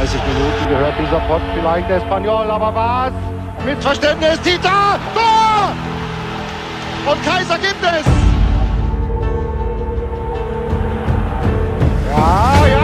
30 Minuten gehört dieser Pott vielleicht der Espanyol, aber was? Missverständnis, Tita! Tor! Und Kaiser gibt es! Ja, ja, ja!